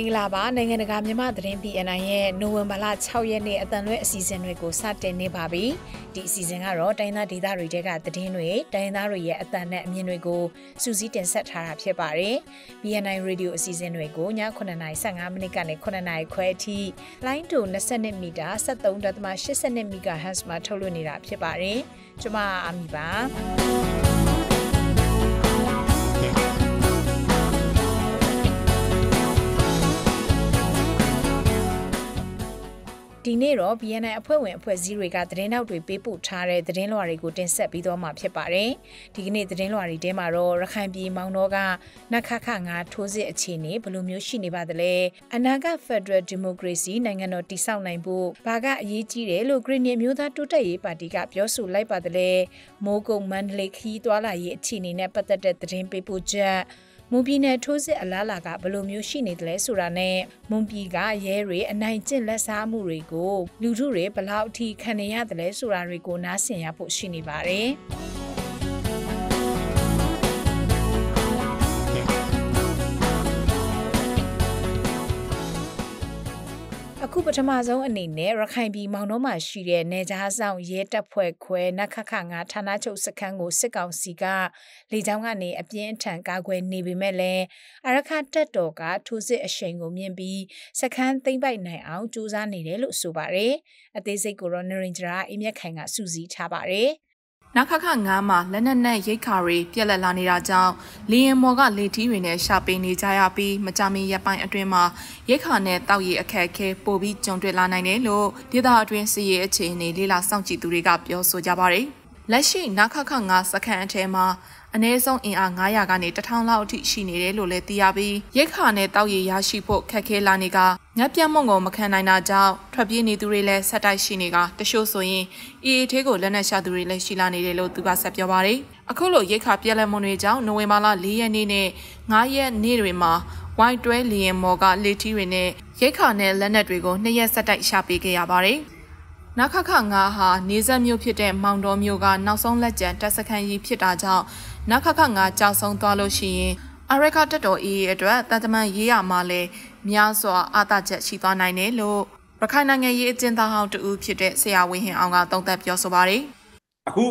င်္ဂလာပါနိုင်ငံတကာမြန်မာသတင်း PNN ရဲ့နိုဝင်ဘာလ6ရက်နေ့အတန်လွဲအစီအစဉ်တွေကိုစတင်နေပါပြီဒီအစီအစဉ်ကတော့တိုင်းသားဒေသတွေတဲကသတင်းတွေတိုင်းသားတွေရဲ့အတန်နဲ့အမြင်တွေကိုစူးစီးတင်ဆက်ထားတာဖြစ်ပါတယ် PNN Radio အစီအစဉ်တွေကိုည9:55မိနစ်ကနေ9:00ခွဲအထိလိုင်းတူ22မီတာ73.82 MHz မှာထုတ်လွှင့်နေတာဖြစ်ပါတယ်ကျွန်မအာမီပါ ဒီနေ့တော့ BNN အဖွဲ့ဝင်အဖွဲ့အစည်းတွေကသတင်းတောက်တွေပေးပို့ထားတဲ့သတင်းလွှာတွေကိုတင်ဆက်ပြီးတော့မှဖြစ်ပါတယ်။ဒီကနေ့သတင်းလွှာတွေထဲမှာတော့ရခိုင်ပြည်မောင်တော်ကနခခငါထိုးစစ်အခြေအနေဘယ်လိုမျိုးရှိနေပါသလဲ။အနာဂတ် Federal Democracy နိုင်ငံတော်တည်ဆောက်နိုင်ဖို့ဘာကအရေးကြီးတယ်လို့ Green မျိုးသားတိုးတက်ရေးပါတီကပြောဆိုလိုက်ပါသလဲ။မိုးကုတ်မန္တလေးခီးသွားလာရေးအခြေအနေနဲ့ပတ်သက်တဲ့သတင်းပေးပို့ချက် မွန်ပြည်နယ်ထိုးစစ်အလားလာကဘယ်လိုမျိုးရှိနေတယ်လဲဆိုတာနဲ့မွန်ပြည်ကရဲတွေအနိုင်ကျင့်လက်စားမှုတွေကိုလူထုတွေဘလောက်အထိခံနေရတယ်လဲဆိုတာတွေကိုနားဆင်ရဖို့ရှိနေပါတယ်။ အခုပထမဆုံးအနေနဲ့ရခိုင်ပြည်မောင်နှောမှာရှိတဲ့နေကြားဆောင်ရဲတပ်ဖွဲ့ခွဲနခခငါဌာနချုပ်စခန်းကိုစစ်ကောင်စီကလေကြောင်းကနေအပြင်းအထန်ကာကွယ်နေပေမဲ့လည်းအရခတက်တော်ကထိုးစစ်အရှိန်ကိုမြင်ပြီးစခန်းသိမ့်ပိုက်နိုင်အောင်ကြိုးစားနေတယ်လို့ဆိုပါတယ်အသေးစိတ်ကိုတော့နရင်ဂျရာအင်းမြက်ခိုင်ကစူးစီးထားပါတယ် နခခ9မှာလက်နက်နဲ့ရိတ်ခါတွေပြက်လက်လာနေတာကြောင့်လီယန်မော်ကလေထီးတွေနဲ့ရှာပိနေကြရပြီးမကြမီရက်ပိုင်းအတွင်းမှာရိတ်ခါနဲ့တောက်ရည်အခက်အခဲပိုပြီးကြုံတွေ့လာနိုင်တယ်လို့ဒေသအတွင်းစီရေးအခြေအနေလေးလာစောင့်ကြည့်သူတွေကပြောဆိုကြပါတယ်။လက်ရှိနခခ9စခန်းအထဲမှာ အနည်းဆုံးအင်အား900ကနေ1000လောက်အထိရှိနေတယ်လို့လည်းသိရပြီးရိတ်ခါနဲ့တောက်ရည်ရရှိဖို့ခက်ခဲလာနေကညပြတ်မုံကိုမခံနိုင်တာကြောင့်ထွက်ပြေးနေသူတွေလည်းဆက်တိုက်ရှိနေကတချို့ဆိုရင်အေအေသေးကိုလက်နက်ရှာသူတွေလည်းရှိလာနေတယ်လို့သူကဆက်ပြောပါတယ်အခုလိုရိတ်ခါပြက်လက်မုံတွေကြောင့်နိုဝင်ဘာလ4ရက်နေ့နဲ့9ရက်နေ့တွေမှာဝိုင်းတွဲလီယန်မော်ကလေထီတွေနဲ့ရိတ်ခါနဲ့လက်နက်တွေကိုနှစ်ရက်ဆက်တိုက်ရှာပေးခဲ့ရပါတယ်နခခငါဟာနေဆက်မြို့ဖြစ်တဲ့မောင်တော်မြို့ကနောက်ဆုံးလက်ကျန်တပ်စခန်းကြီးဖြစ်တာကြောင့် နခခငါကြောက်ဆုံးသွားလို့ရှိရင်အရခတက်တော်အေးအတွက်တန်တမန်ရေးရမှာလဲများစွာအာသချက်ရှိသွားနိုင်တယ်လို့ရခိုင်နိုင်ငံရေးအကျဉ်းသားဟောင်းတူဖြစ်တဲ့ဆရာဝင်းဟင်အောင်ကသုံးသပ်ပြောဆိုပါတယ်အခု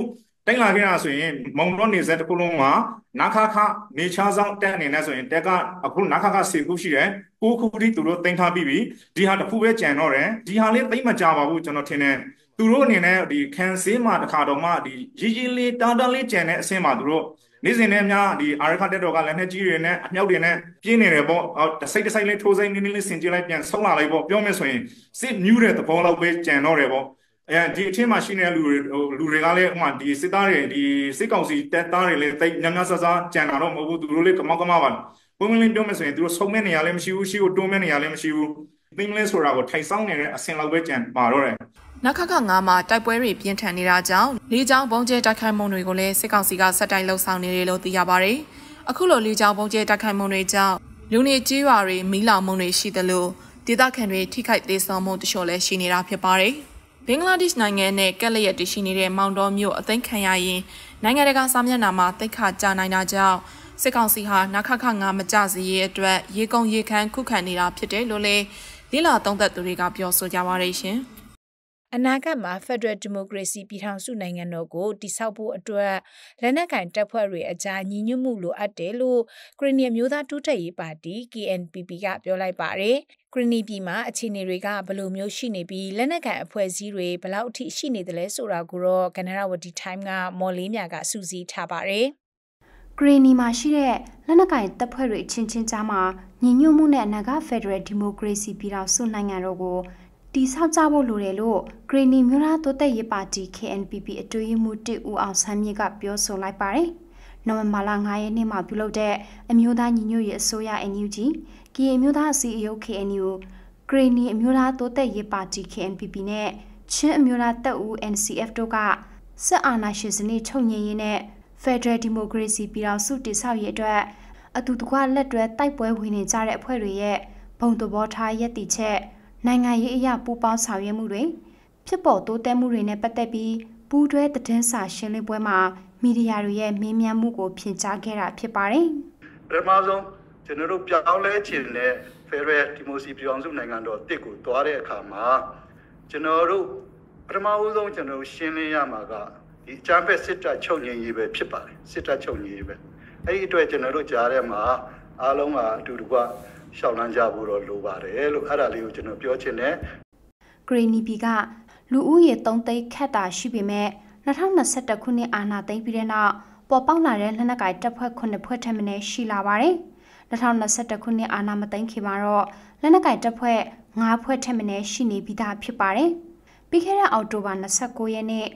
တိုင်းလာခဲ့တာဆိုရင်မုံတော့နေဆက်တစ်ခုလုံးမှာနခခနေချားဆောင်တက်အနေနဲ့ဆိုရင်တက်ကအခုနခခစေခုရှိတယ်ကိုခုတိသူတို့တင်ထားပြီးပြီဒီဟာတစ်ခုပဲကြံတော့တယ်ဒီဟာလေးသိမ့်မကြပါဘူးကျွန်တော်ထင်တယ်သူတို့အနေနဲ့ဒီခံဆေးမှာတခါတော့မှဒီရီရီလေးတာတာလေးကြံတဲ့အဆင်းမှာသူတို့ နေ့စဉ်နဲ့များဒီအာရခတက်တော်ကလက်နဲ့ကြီးတွေနဲ့အမြောက်တွေနဲ့ပြင်းနေတယ်ပေါ့တစိတ်တစိတ်လေးထိုးစိတ်နည်းနည်းလေးဆင်ကြည့်လိုက်ပြန်ဆုံးလာလိုက်ပေါ့ပြောမယ်ဆိုရင်စစ်ညူးတဲ့သဘောလောက်ပဲကြံတော့တယ်ပေါ့အဲဒီအထင်းမှာရှိနေတဲ့လူတွေလူတွေကလည်းဥမာဒီစစ်သားတွေဒီစစ်ကောင်စီတပ်သားတွေလည်းတိတ်ညံ့ညဆဆကြံတာတော့မဟုတ်ဘူးသူတို့လေးကမောက်ကမောက်ပါပုံမှန်လေးပြောမယ်ဆိုရင်သူတို့ဆုံးမဲ့နေရာလည်းမရှိဘူးရှိကိုတွန်းမဲ့နေရာလည်းမရှိဘူးသင်းလဲဆိုတာကိုထိုင်ဆောင်နေတဲ့အဆင်လောက်ပဲကြံပါတော့တယ် နခခ9မှာတိုက်ပွဲတွေပြင်းထန်နေတာကြောင့်လေကြောင်းပုံကျဲတိုက်ခိုက်မှုတွေကိုလည်းစစ်ကောင်စီကဆက်တိုက်လှုပ်ဆောင်နေတယ်လို့သိရပါတယ်။အခုလိုလေကြောင်းပုံကျဲတိုက်ခိုက်မှုတွေကြောင့်လူနေကြီးရွာတွေမီးလောင်မှုတွေရှိတယ်လို့ဒေသခံတွေထိခိုက်သေးဆုံးမှုတချို့လည်းရှိနေတာဖြစ်ပါတယ်။ဘင်္ဂလားဒေ့ရှ်နိုင်ငံနဲ့ကက်လျက်တရှိနေတဲ့မောင်တော်မြို့အသိမ်းခံရရင်နိုင်ငံတကာစာမျက်နှာမှာတိတ်ခါကြနိုင်တာကြောင့်စစ်ကောင်စီဟာနခခ9မကြစီရဲ့အတွက်ရေကုန်ရေခမ်းခုခံနေတာဖြစ်တယ်လို့လည်းလိလာသုံးသက်သူတွေကပြောဆိုကြပါရရှင်။ အနာဂတ်မှာ Federal Democracy ပြည်ထောင်စုနိုင်ငံတော်ကိုတည်ဆောက်ဖို့အတွက်လက်နက်ကင်တပ်ဖွဲ့တွေအကြားညီညွတ်မှုလိုအပ်တယ်လို့ကရင်နီမျိုးသားတိုးတက်ရေးပါတီ KNPP ကပြောလိုက်ပါတယ်။ကရင်နီပြည်မှာအခြေအနေတွေကဘယ်လိုမျိုးရှိနေပြီးလက်နက်ကင်အဖွဲ့အစည်းတွေဘယ်လောက်အထိရှိနေတယ်လဲဆိုတာကိုတော့ကနရဝတီ Time ကမော်လေးမြကစူးစီးထားပါတယ်။ဂရီနီမှာရှိတဲ့လက်နက်ကင်တပ်ဖွဲ့တွေချင်းချင်းကြားမှာညီညွတ်မှုနဲ့အနာဂတ် Federal Democracy ပြည်ထောင်စုနိုင်ငံတော်ကို တီဆောက်ကြဖို့လိုတယ်လို့ဂရီနီမျိုးသားတိုးတက်ရေးပါတီ KNPP အတွေ့အမှုတဦးအောင်ဆန်းမြေကပြောဆိုလိုက်ပါတယ်။နိုဝင်ဘာလ9ရက်နေ့မှာပြုလုပ်တဲ့အမျိုးသားညီညွတ်ရေးအစိုးရ NUG ကရင်မျိုးသားအစည်းအရုံး KNU ဂရီနီအမျိုးသားတိုးတက်ရေးပါတီ KNPP နဲ့ချင်းအမျိုးသားတပ်ဦး NCF တို့ကစစ်အာဏာရှင်စနစ်ချုပ်ငြိမ်းရေးနဲ့ Federal Democracy ပြည်ထောင်စုတည်ဆောက်ရေးအတွက်အတူတကွလက်တွဲတိုက်ပွဲဝင်နေကြတဲ့အဖွဲ့တွေရဲ့ဘုံသဘောထားရည်တည်ချက် နိုင်ငံရေးအရာပူးပေါင်းဆောင်ရွက်မှုတွေဖြစ်ပေါ်တိုးတက်မှုတွေနဲ့ပတ်သက်ပြီးပူးတွဲသတင်းစာရှင်းလင်းပွဲမှာမီဒီယာတွေရဲ့မေးမြန်းမှုကိုဖြေကြားခဲ့တာဖြစ်ပါတယ်။ပထမဆုံးကျွန်တော်တို့ပြောင်းလဲခြင်းနဲ့ Federal Democracy ပြည်အောင်စုနိုင်ငံတော်တစ်ကိုသွားတဲ့အခါမှာကျွန်တော်တို့ပထမဦးဆုံးကျွန်တော်ရှင်းလင်းရမှာကဒီအကြမ်းဖက်စစ်တပ်ချုပ်ငြိမ်ရေးပဲဖြစ်ပါတယ်စစ်တပ်ချုပ်ငြိမ်ရေးပဲအဲ့ဒီအတွက်ကျွန်တော်တို့ကြားထဲမှာအားလုံးကအတူတကွ ရှောက်လန်းကြဖို့တော့လိုပါတယ်လို့အဲ့ဒါလေးကိုကျွန်တော်ပြောချင်တယ်ဂရီနီပီကလူဦးရေ3သိန်းခက်တာရှိပေမဲ့2021ခုနှစ်အာဏာသိမ်းပြီးတဲ့နောက်ပေါ်ပေါက်လာတဲ့လက်နက်ကိုင်တပ်ဖွဲ့9ဖွဲ့ထက်မနည်းရှိလာပါတယ်။2021ခုနှစ်အာဏာမသိမ်းခင်မှာတော့လက်နက်ကိုင်တပ်ဖွဲ့9ဖွဲ့ထက်မနည်းရှိနေပြီးသားဖြစ်ပါတယ်။ပြီးခဲ့တဲ့အောက်တိုဘာ29ရက်နေ့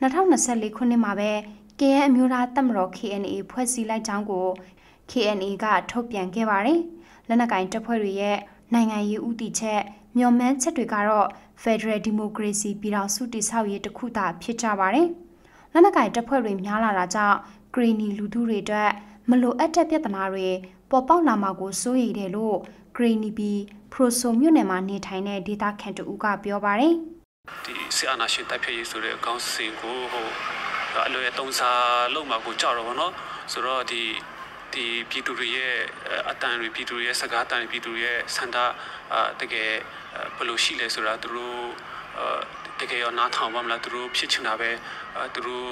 2024ခုနှစ်မှာပဲ KN အမျိုးသားတပ်မတော် KNA ဖွဲ့စည်းလိုက်ကြောင်းကို KNA ကထုတ်ပြန်ခဲ့ပါတယ်။ လက်နက်ကင်တပ်ဖွဲ့တွေရဲ့နိုင်ငံရေးဥတီချက်မျှော်မှန်းချက်တွေကတော့ Federal Democracy ပြည်ထောင်စုတည်ဆောက်ရေးတစ်ခုသာဖြစ်ကြပါတယ်။လက်နက်ကင်တပ်ဖွဲ့တွေများလာတာကြောင့် Greeny လူထုတွေအတွက်မလိုအပ်တဲ့ပြဿနာတွေပေါ်ပေါက်လာမှာကိုစိုးရိမ်တယ်လို့ Greeny B Proso မြို့နယ်မှာနေထိုင်တဲ့ဒေသခံတူကပြောပါတယ်။ဒီဆီအာနာရှင်တိုက်ဖြတ်ရေးဆိုတဲ့အကောင့်စင်ကိုဟိုအလွယ်တုံးစားလုံးမှာကိုကြောက်တော့ဗောနော်ဆိုတော့ဒီ ဒီပြည်သူတွေရဲ့အတန်တွေပြည်သူတွေရဲ့စကားတန်တွေပြည်သူတွေရဲ့စန္ဒတကယ်ဘယ်လိုရှိလဲဆိုတာသူတို့တကယ်ရောနားထောင်ပါမလားသူတို့ဖြစ်ချင်တာပဲသူတို့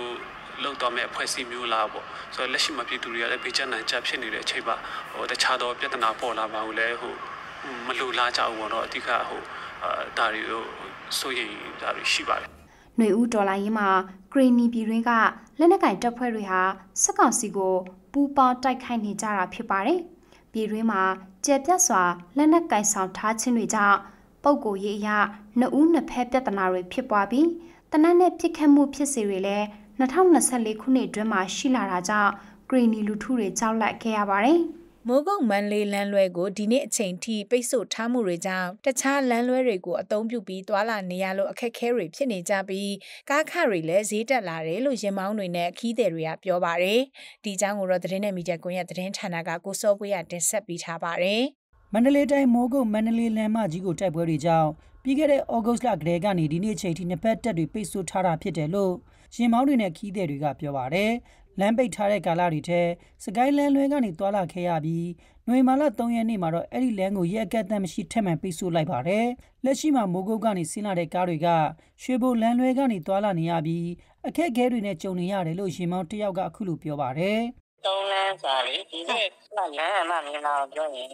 လောက်တော့မဲ့အဖွဲ့အစည်းမျိုးလားပေါ့ဆိုတော့လက်ရှိမှာပြည်သူတွေကလည်းဘေးကျနိုင်ကြဖြစ်နေတဲ့အချိန်ပါဟိုတခြားသောပြဿနာပေါ်လာပါဘူးလဲဟိုမလိုလားကြဘူးပေါ့နော်အဓိကဟိုဒါတွေကိုစိုးရိမ်တာတွေရှိပါတယ် ຫນွေဦးဒေါ်လာရင်းမှာဂရီနီပြည်တွင်းကလက်နက်ကင်တပ်ဖွဲ့တွေဟာစက်ကောင်စီကိုပူးပေါင်းတိုက်ခိုက်နေကြတာဖြစ်ပါတယ်။ပြည်တွင်းမှာကြက်ပြတ်စွာလက်နက်ကင်ဆောင်ထားခြင်းတွေကြောင့်ပုံကိုရေးအရနှစ်ဦးနှစ်ဖက်ပြဿနာတွေဖြစ်ပွားပြီးတနက်နဲ့ပြစ်ခတ်မှုဖြစ်စေတွေလည်း2024ခုနှစ်အတွင်းမှာရှိလာတာကြောင့်ဂရီနီလူထုတွေကြောက်လန့်ခဲ့ရပါတယ်။ မိုးကုတ်မန်လေးလမ်းလွဲကိုဒီနေ့အချိန်ထိပိတ်ဆို့ထားမှုတွေကြောင့်တခြားလမ်းလွဲတွေကိုအသုံးပြုပြီးသွာလာနေရလို့အခက်အခဲတွေဖြစ်နေကြပြီးကားခတွေလည်းဈေးတက်လာတယ်လို့ရင်မောင်းတွေနဲ့ခီးသည်တွေကပြောပါတယ်။ဒီအကြောင်းကိုတော့သတင်းနဲ့မီဒီယာကွန်ရက်သတင်းဌာနကကိုစောပွေးရတင်ဆက်ပေးထားပါတယ်။မန္တလေးတိုင်းမိုးကုတ်မန္တလေးလမ်းမကြီးကိုတိုက်ပွဲတွေကြောင့် ပြီးခဲ့တဲ့ဩဂုတ်လကတည်းကနေဒီနေ့ချိန်ထိနှစ်ဖက်တပ်တွေပိတ်ဆို့ထားတာဖြစ်တယ်လို့ရင်မောင်းတွေနဲ့ခီးသည်တွေကပြောပါတယ်လမ်းပိတ်ထားတဲ့ကာလတွေထဲစကိုင်းလမ်းလွဲကနေတွာလာခဲ့ရပြီးနွေမာလာ3ရက်နေ့မှာတော့အဲ့ဒီလမ်းကိုရက်အကက်အသတ်မရှိထက်မှန်ပိတ်ဆို့လိုက်ပါတယ်။လက်ရှိမှာမိုးကုတ်ကနေဆင်းလာတဲ့ကားတွေကရွှေဘိုလမ်းလွဲကနေတွာလာနေရပြီးအခက်အခဲတွေနဲ့ကြုံနေရတယ်လို့ရှင်မောင်တယောက်ကအခုလိုပြောပါတယ်။သုံးလမ်းဆိုတာလေဒီနေ့လမ်းအမှမြင်လာပြောရင်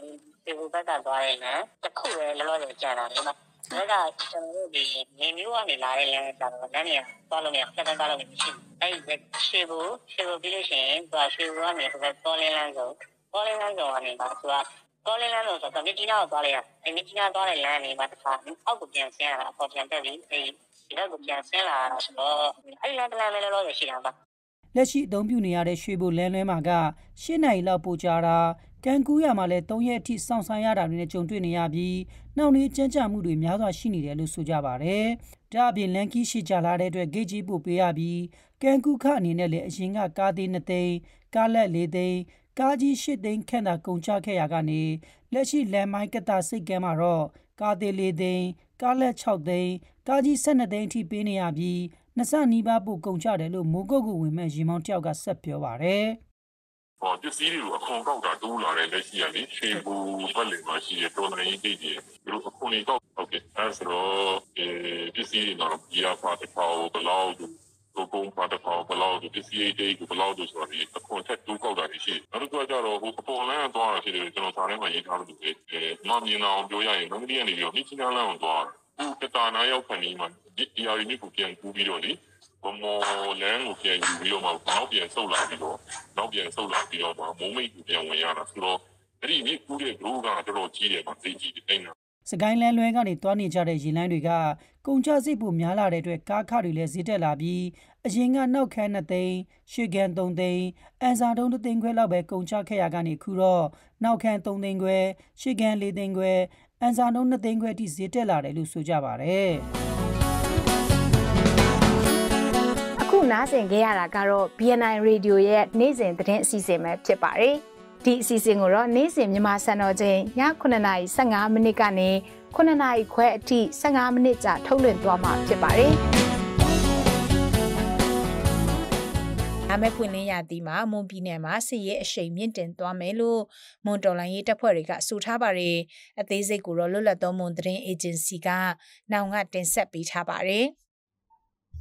ဒီဘက်ကသွားရင်လည်းတစ်ခုပဲလောလောဆယ်ကြံတာလေ။ အဲ့ဒါကျွန်တော်ဒီနေမျိုးကနေလာတဲ့လမ်းကတော့လမ်းမြန်သွားလို့မရဆက်တန်းသွားလို့မရှိဘူး။အဲ့ဒီရှေ့ဘူးရှေ့ဘူးပြီးလို့ရှိရင်သူကရှေ့ဘူးကနေသူကကောလင်းလမ်းဆိုကောလင်းလမ်းဆိုကနေပါသူကကောလင်းလမ်းဆိုတော့မြစ်ကြီးနားကိုသွားလိုက်ရ။အဲ့မြစ်ကြီးနားသွားတဲ့လမ်းနေမှာတစ်ခါအောက်ကိုပြန်ဆင်းရတာအပေါ်ပြန်တက်ပြီးအဲ့ဒီနောက်ကိုပြန်ဆင်းလာတာဆိုတော့အဲ့ဒီလမ်းတစ်လမ်းလေးလောလောရှိတာပါ။လက်ရှိအသုံးပြုနေရတဲ့ရွှေဘိုလမ်းလွဲမှာက၈နိုင်လောက်ပိုကြာတာကံကူးရမှာလဲ၃ရက်အထိစောင့်ဆိုင်းရတာတွေနဲ့ကြုံတွေ့နေရပြီး နှောင့်နှေးကြမ်းကြမှုတွေများစွာရှိနေတယ်လို့ဆိုကြပါဗျ။ဒါအပြင်လန်ကီရှိကြလာတဲ့အတွက်ဂိတ်ကြီးပို့ပေးရပြီးကန်ကူခအနေနဲ့လည်းအရင်ကကားသေး2သိန်းကားလက်4သိန်းကားကြီး8သိန်းခန့်သာကုန်ကျခဲ့ရကနေလက်ရှိလန်မိုင်းကတာစိတ်ကမ်းမှာတော့ကားသေး4သိန်းကားလက်6သိန်းကားကြီး12သိန်းအထိပေးနေရပြီးနှစ်ဆနီးပါးပို့ကုန်ကျတယ်လို့မိုးကုတ်ကဝင်မဲ့ရင်မောင်းတယောက်ကဆက်ပြောပါတယ်။ ဟောပစ္စည်းတွေကိုအခွန်ကောက်တာတိုးလာတဲ့လက်ရှိရလေရွှေဘူဘက်လင်မှာရှိတဲ့တော်နိုင်တိတ်တွေသူတို့အခွန်တွေကောက်ဟုတ်ကဲ့အဲဆိုတော့အဲပစ္စည်းတွေတော့ဒီအဖာတစ်ပေါဘလောက်ကိုကုန်းဖာတစ်ပေါဘလောက်ပစ္စည်းတွေကိုဘလောက်ဆိုတော့ဒီအခွန်ထက်တိုးကောက်တာရှိနောက်တစ်ခုကကြတော့ဟိုအပေါ်လမ်းသွားတာရှိတယ်ကျွန်တော်စာထဲမှာရေးထားလို့ဒီအဲမမြင်အောင်ပြောရရင်မန္တလေးကနေပြီးတော့မြစ်ချင်းလမ်းကိုသွားတယ်ဟိုကတာနာရောက်ခဏီမှာဒီအရာတွေကိုပြန်ကူးပြီးတော့လေ ဘမောလမ်းကိုပြန်ယူပြီးတော့မှနောက်ပြန်ဆုတ်လာပြီးတော့နောက်ပြန်ဆုတ်လာပြီးတော့မှမုံမိတ်ကိုပြန်ဝင်ရတာဆိုတော့အဲ့ဒီမြစ်ကူးတဲ့ group ကတော်တော်ကြီးတယ်ပါသိကြီးတယ်အဲ့နော်စကိုင်းလန်းလွဲကနေတွားနေကြတဲ့ရေလန်းတွေကကုန်ကျစရိတ်ပိုများလာတဲ့အတွက်ကားခတွေလည်းဈေးတက်လာပြီးအရင်ကနောက်ခန်း2သိန်းရွှေကန်3သိန်းအန်စာတုံး3သိန်းခွဲလောက်ပဲကုန်ကျခဲ့ရကနေခုတော့နောက်ခန်း3သိန်းခွဲရွှေကန်4သိန်းခွဲအန်စာတုံး2သိန်းခွဲအထိဈေးတက်လာတယ်လို့ဆိုကြပါတ နားဆင်ခဲ့ရတာကတော့ BNI Radio ရဲ့နေ့စဉ်သတင်းအစီအစဉ်ပဲဖြစ်ပါတယ်။ဒီအစီအစဉ်ကိုတော့နေ့စဉ်မြန်မာစံတော်ချိန်ည9:15မိနစ်ကနေ9:00ခွဲအထိ15မိနစ်ကြာထုတ်လွှင့်သွားမှာဖြစ်ပါတယ်။လာမယ့်ပွင့်လင်းရာသီမှာမွန်ပြည်နယ်မှာစစ်ရေးအရှိန်မြင့်တင်သွားမယ်လို့မွန်တော်လိုင်းရေးတပ်ဖွဲ့တွေကဆိုထားပါတယ်အသေးစိတ်ကိုတော့လွတ်လပ်သောမွန်သတင်းအေဂျင်စီကနောင်ကတင်ဆက်ပေးထားပါတယ်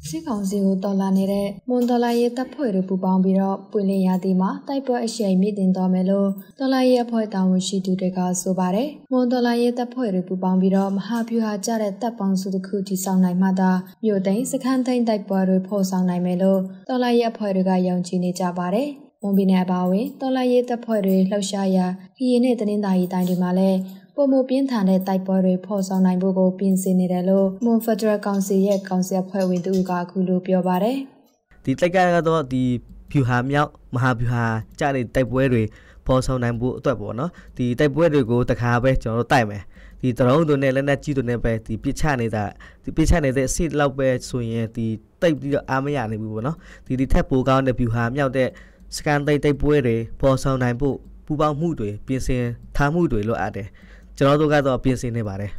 စစ်ကောင်စီကိုတော်လာနေတဲ့မွန်တော်လာရေးတပ်ဖွဲ့တွေပူးပေါင်းပြီးတော့ပွင့်လင်းရာသီမှာတိုက်ပွဲအရှိန်မြင့်တင်သွားမယ်လို့တော်လာရေးအဖွဲ့တာဝန်ရှိသူတွေကဆိုပါတယ်။မွန်တော်လာရေးတပ်ဖွဲ့တွေပူးပေါင်းပြီးတော့မဟာဗျူဟာကျတဲ့တပ်ပေါင်းစုတစ်ခုတည်ဆောက်နိုင်မှသာမြို့သိမ်းစခန်းသိမ်းတိုက်ပွဲတွေဖော်ဆောင်နိုင်မယ်လို့တော်လာရေးအဖွဲ့တွေကယုံကြည်နေကြပါတယ်။မွန်ပြည်နယ်အပါအဝင်တော်လာရေးတပ်ဖွဲ့တွေလှုပ်ရှားရာခရီးနဲ့တင်းသားရီတိုင်းတွေမှာလည်း ပုံမပြင်းထန်တဲ့တိုက်ပွဲတွေဖော်ဆောင်နိုင်ဖို့ကိုပြင်ဆင်နေတယ်လို့မွန်ဖက်ဒရယ်ကောင်စီရဲ့ကောင်စီအဖွဲ့ဝင်တူကအခုလိုပြောပါတယ်။ဒီတိုက်ပွဲကတော့ဒီဖြူဟာမြောက်မဟာဖြူဟာကြတဲ့တိုက်ပွဲတွေဖော်ဆောင်နိုင်ဖို့အတွက်ပေါ့နော်။ဒီတိုက်ပွဲတွေကိုတခါပဲကျွန်တော်တို့တိုက်မယ်။ဒီတရုံးတို့နဲ့လက်နက်ကြီးတို့နဲ့ပဲဒီပစ်ချနေတာဒီပစ်ချနေတဲ့အစ်လောက်ပဲဆိုရင်ဒီတိတ်ပြီးတော့အားမရနိုင်ဘူးပေါ့နော်။ဒီဒီထက်ပိုကောင်းတဲ့ဖြူဟာမြောက်တဲ့စကန်တိတ်တိုက်ပွဲတွေဖော်ဆောင်နိုင်ဖို့ပူပေါင်းမှုတွေပြင်ဆင်ထားမှုတွေလိုအပ်တယ်။ ကျွန်တော်တို့ကတော့ပြင်ဆင်နေပါတယ်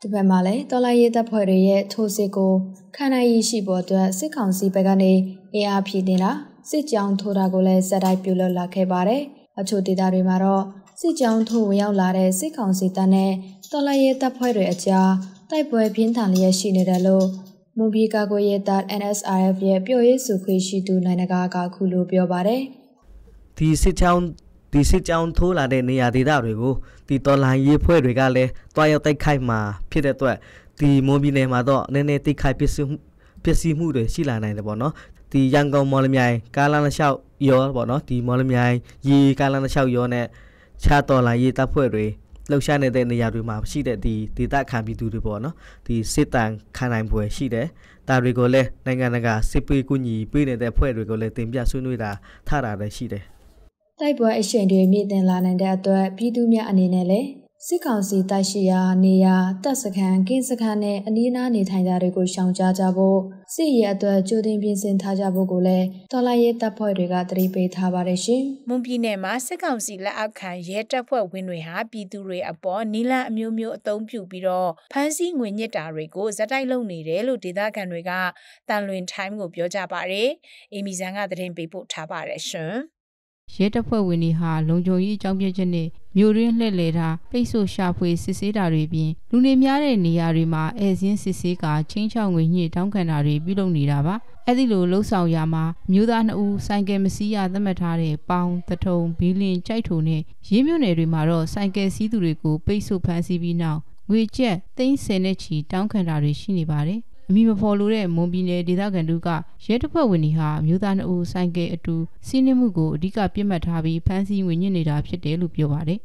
ဒီဘက်မှာလည်းတော်လိုင်းရေးတပ်ဖွဲ့တွေရဲ့ထိုးစစ်ကိုခံနိုင်ရရှိဖို့အတွက်စစ်ကောင်စီဘက်ကနေအင်အားဖြည့်တင်တာစစ်ကြောင်းထိုးတာကိုလည်းစက်တိုက်ပြုလုပ်လာခဲ့ပါတယ်။အချို့ဒေသတွေမှာတော့စစ်ကြောင်းထိုးဝင်ရောက်လာတဲ့စစ်ကောင်စီတပ်နဲ့တော်လိုင်းရေးတပ်ဖွဲ့တွေအကြားတိုက်ပွဲပြင်းထန်လျက်ရှိနေတယ်လို့မွန်ပြည်ကာကွယ်ရေးတပ် NSRF ရဲ့ပြောရေးဆိုခွင့်ရှိသူနိုင်ငံကကခုလိုပြောပါတယ်။ဒီစစ်ကြောင်း ဒီစစ်ကြောင်းထိုးလာတဲ့နေရာဒေသတွေကိုဒီတော်လိုင်းရေးဖွဲ့တွေကလည်းတွားရောက်တိုက်ခိုက်မှာဖြစ်တဲ့အတွက်ဒီမွန်ပြည်နယ်မှာတော့နည်းနည်းတိုက်ခိုက်ပစ္စည်းပစ္စည်းမှုတွေရှိလာနိုင်တယ်ပေါ့နော်ဒီရန်ကုန်မော်လမြိုင်ကားလမ်းတစ်လျှောက်ရောပေါ့နော်ဒီမော်လမြိုင်ရေကားလမ်းတစ်လျှောက်ရောနဲ့ခြားတော်လိုင်းရေးတပ်ဖွဲ့တွေလှုပ်ရှားနေတဲ့နေရာတွေမှာရှိတဲ့ဒီဒေသခံပြည်သူတွေပေါ့နော်ဒီစစ်တမ်းခံနိုင်ပွဲရှိတယ်ဒါတွေကိုလည်းနိုင်ငံတကာစစ်ပေးကူညီပေးနေတဲ့ဖွဲ့တွေကိုလည်းတင်ပြဆွေးနွေးတာထားတာလည်းရှိတယ် တိုက်ပွဲအရှိန်တွေမြင့်တင်လာနိုင်တဲ့အတွက်ပြည်သူများအနေနဲ့လည်းစစ်ကောင်စီတိုက်ရှိရာနေရာတပ်စခန်းကင်းစခန်းနဲ့အနီးအနားနေထိုင်ကြတွေကိုရှောင်ကြားကြဖို့စစ်ရေးအတွက်ကြိုတင်ပြင်ဆင်ထားကြဖို့ကိုလည်းတော်လိုင်းရဲတပ်ဖွဲ့တွေကတတိပေးထားပါတယ်ရှင်။မွန်ပြည်နယ်မှာစစ်ကောင်စီလက်အောက်ခံရဲတပ်ဖွဲ့ဝင်တွေဟာပြည်သူတွေအပေါ်နီလန်အမျိုးမျိုးအုံပြုပြီးတော့ဖမ်းဆီးငွေညစ်တာတွေကိုဇက်တိုက်လုပ်နေတယ်လို့ဒေသခံတွေကတန်လွင် time ကိုပြောကြပါတယ်။အေမီဇန်ကသတင်းပေးပို့ထားပါတယ်ရှင်။ ရဲတပ်ဖွဲ့ဝင်တွေဟာလုံခြုံရေးအကြောင်းပြချက်နဲ့မြို့ရင်းလှည့်လည်တာပိတ်ဆို့ရှာဖွေစစ်ဆေးတာတွေပြင်လူနေများတဲ့နေရာတွေမှာအဲစင်းစစ်ဆေးကချင်းချောက်ငွေညှိတောင်းခံတာတွေပြုလုပ်နေတာပါအဲ့ဒီလိုလှုပ်ဆောင်ရမှာမြို့သားနှစ်ဦးဆိုင်ကယ်မစီးရသတ်မှတ်ထားတဲ့ပေါင်တထုံဘီလင်ကြိုက်ထုံနဲ့ရင်းမြို့နယ်တွေမှာတော့ဆိုင်ကယ်စီးသူတွေကိုပိတ်ဆို့ဖမ်းဆီးပြီးနောက်ငွေကျပ်သိန်း10နဲ့ချီတောင်းခံတာတွေရှိနေပါတယ် အမိမဖော်လို့တဲ့မွန်ပြည်နယ်ဒေသခံတို့ကရဲတပ်ဖွဲ့ဝင်တွေဟာမျိုးသားနှအုပ်ဆိုင်ကယ်အတူစီးနှင်းမှုကိုအဓိကပြစ်မှတ်ထားပြီးဖမ်းဆီးငွေညှစ်နေတာဖြစ်တယ်လို့ပြောပါတယ်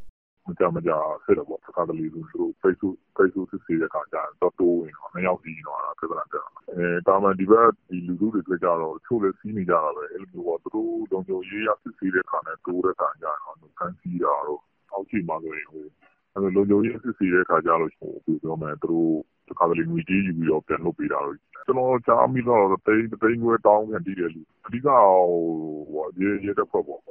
မကြမကြဆက်တော့ပေါ့စကားတလီလို့သူတို့ Facebook Facebook စစ်ဆေးတဲ့အခါကျတော့တိုးဝင်တော့နှစ်ယောက်စီးတော့ပြဿနာတက်တာအဲတာမန်ဒီဘက်ဒီလူလူတွေတွေ့ကြတော့ချို့လည်းစီးနေကြတာပဲအဲ့လိုမျိုးပေါ့သူတို့လုံခြုံရေးရစစ်ဆေးတဲ့အခါနဲ့တိုးတဲ့အခါကျတော့ဖမ်းဆီးတာတော့အောက်ခြေမှာဆိုရင်ဟို အဲ့လိုလုံခြုံရေးစစ်ဆေးတဲ့အခါကျတော့ဟိုပြောမယ်သူတို့တခါတလေငွေကြေးယူပြီးတော့ပြန်လုပ်ပေးတာတော့ကျွန်တော်ကြားမိတော့တိန်တိန်ငွေတောင်းပြန်တည်တယ်လူအဓိကဟိုရေရေတက်ဖွဲ့ပေါ့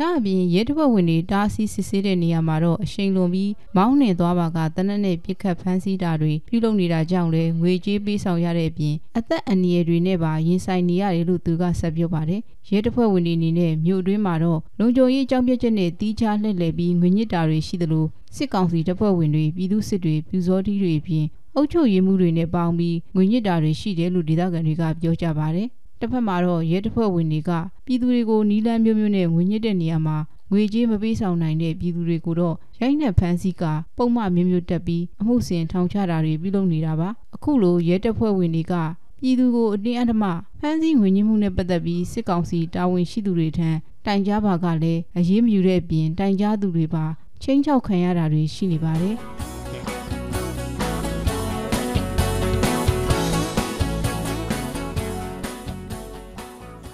ဒါအပြင်ရဲတပ်ဖွဲ့ဝင်တွေတားဆီးစစ်ဆေးတဲ့နေရာမှာတော့အရှိန်လွန်ပြီးမောင်းနှင်သွားပါကတနက်နဲ့ပြစ်ခတ်ဖမ်းဆီးတာတွေပြုလုပ်နေတာကြောင့်လည်းငွေကြေးပေးဆောင်ရတဲ့အပြင်အသက်အန္တရာယ်တွေနဲ့ပါရင်ဆိုင်နေရတယ်လို့သူကဆက်ပြောပါတယ်ရဲတပ်ဖွဲ့ဝင်တွေအနေနဲ့မြို့အတွင်းမှာတော့လုံခြုံရေးအကြောင်းပြချက်နဲ့တီးခြားလှည့်လည်ပြီးငွေညစ်တာတွေရှိသလိုစစ်ကောင်စီတပ်ဖွဲ့ဝင်တွေပြည်သူစစ်တွေပြူစောတီးတွေအပြင်အုပ်ချုပ်ရေးမှုတွေနဲ့ပေါင်းပြီးငွေညစ်တာတွေရှိတယ်လို့ဒေသခံတွေကပြောကြပါတယ် တစ်ဖက်မှာတော့ရဲတပ်ဖွဲ့ဝင်တွေကပြည်သူတွေကိုနီးလန်းမျိုးမျိုးနဲ့ငွေညစ်တဲ့နေရာမှာငွေကြေးမပေးဆောင်နိုင်တဲ့ပြည်သူတွေကိုတော့ရိုက်နှက်ဖမ်းဆီးကပုံမှန်မျိုးမျိုးတက်ပြီးအမှုစင်ထောင်ချတာတွေပြုလုပ်နေတာပါအခုလိုရဲတပ်ဖွဲ့ဝင်တွေကပြည်သူကိုအတင်းအဓမ္မဖမ်းဆီးငွေညှိမှုနဲ့ပတ်သက်ပြီးစစ်ကောင်စီတာဝန်ရှိသူတွေထံတိုင်ကြားပါကလည်းအရေးမယူတဲ့အပြင်တိုင်ကြားသူတွေပါချင်းချောက်ခံရတာတွေရှိနေပါတယ်